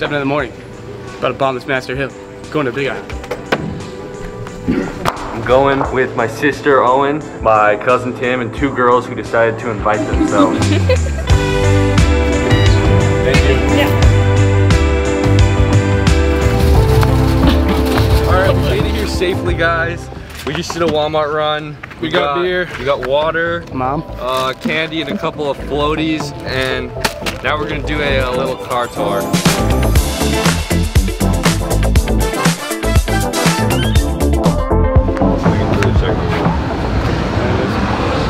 7 in the morning. About to bomb this Master Hill. Going to Big Eye. I'm going with my sister Owen, my cousin Tim, and two girls who decided to invite themselves. Thank you. Alright, we made it here safely, guys. We just did a Walmart run. We got beer. We got water, Mom? uh, candy, and a couple of floaties. And now we're gonna do a, a little car tour.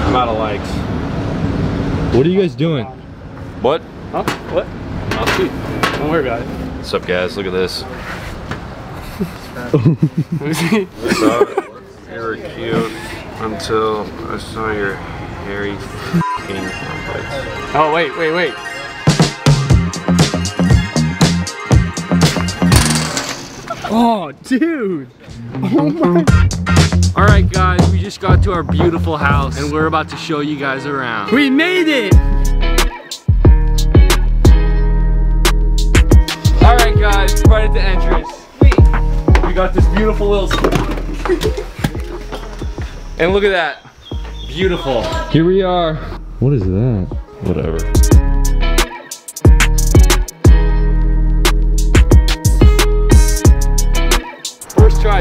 I'm out of likes. What are you guys doing? What? Huh? What? Oh, sweet. Don't worry about it. What's up, guys? Look at this. Let me. You were cute until I saw your hairy f***ing armpits. Oh, wait, wait, wait. Oh, dude. Oh All right, guys, we just got to our beautiful house and we're about to show you guys around. We made it. All right, guys, right at the entrance. We got this beautiful little. and look at that. Beautiful. Here we are. What is that? Whatever.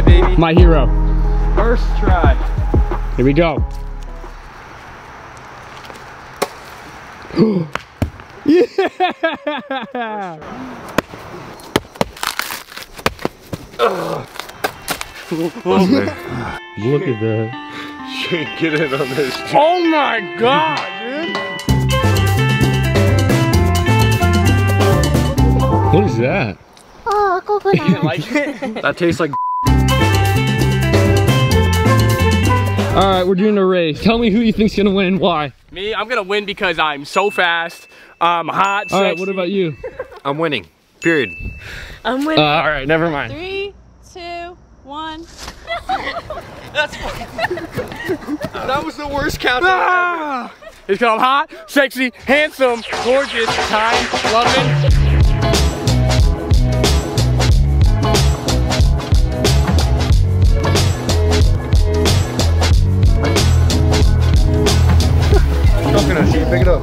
Try, baby. My hero. First try. Here we go. yeah! Look at that. Get in on this. Oh my god, dude! What is that? Oh, you like it? That tastes like. All right, we're doing a race. Tell me who you think's gonna win and why. Me, I'm gonna win because I'm so fast. I'm hot. All right, sexy. what about you? I'm winning. Period. I'm Uh, winning. all right, never mind. Three, two, one. That's That was the worst count. Ah! It's called hot, sexy, handsome, gorgeous, kind, loving. Coconut, she pick it up.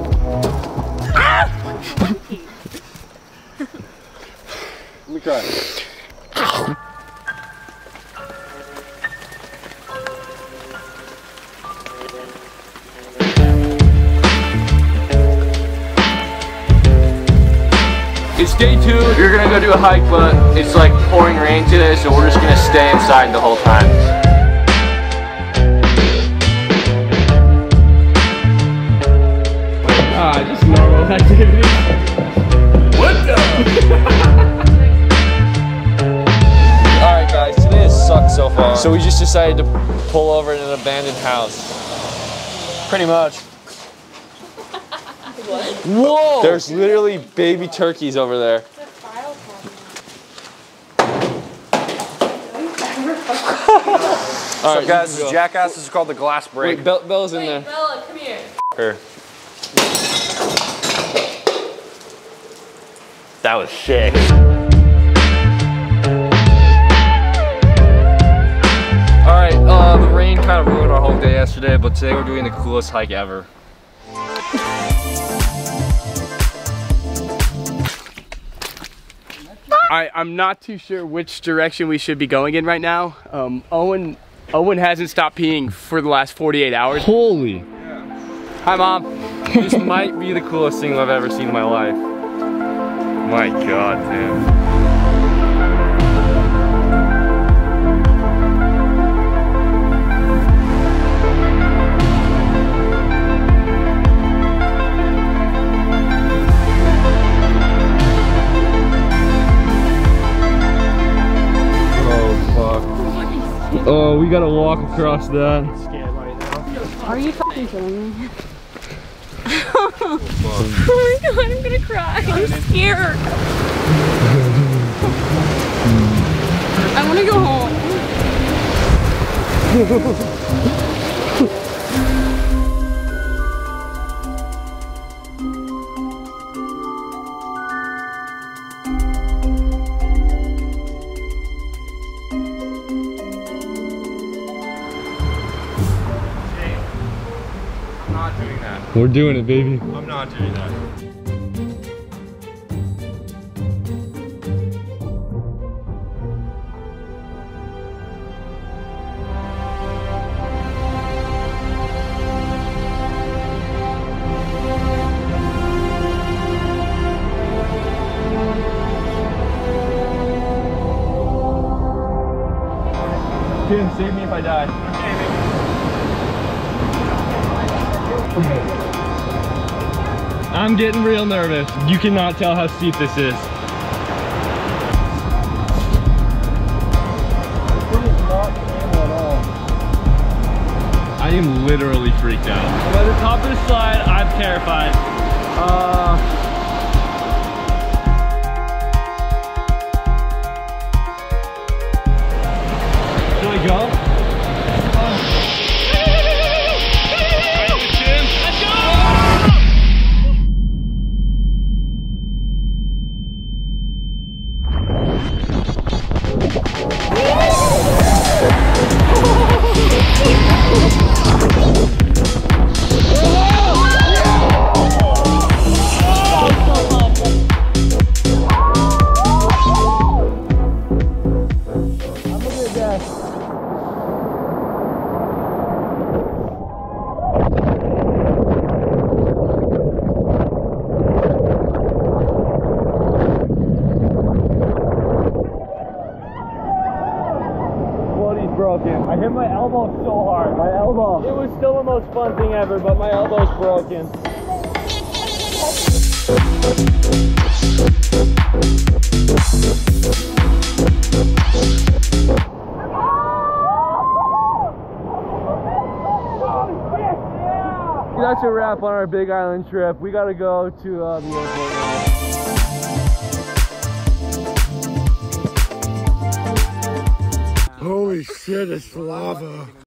Let me try. It's day two. We're gonna go do a hike, but it's like pouring rain today, so we're just gonna stay inside the whole time. Decided to pull over in an abandoned house. Pretty much. What? Whoa! There's literally baby turkeys over there. All right, Guys, you this can jackass this is called the glass break. Wait, Bell, Bella's in there. Bella, come here. Her. That was sick. Alright, uh, the rain kind of ruined our whole day yesterday, but today we're doing the coolest hike ever. I, I'm not too sure which direction we should be going in right now. Um, Owen Owen hasn't stopped peeing for the last 48 hours. Holy. Hi, Mom. This might be the coolest thing I've ever seen in my life. My god, man. Oh. We gotta walk across that. Are you fucking kidding me? oh my god, I'm gonna cry. I'm scared. I wanna go home. We're doing it, baby. I'm not doing that. Kim, save me if I die. I'm getting real nervous. You cannot tell how steep this is. I am literally freaked out. By the top of the slide, I'm terrified. Uh, hit my elbow so hard. My elbow. It was still the most fun thing ever, but my elbow's broken. That's a wrap on our Big Island trip. We gotta go to uh, the airport now. Holy shit, it's lava.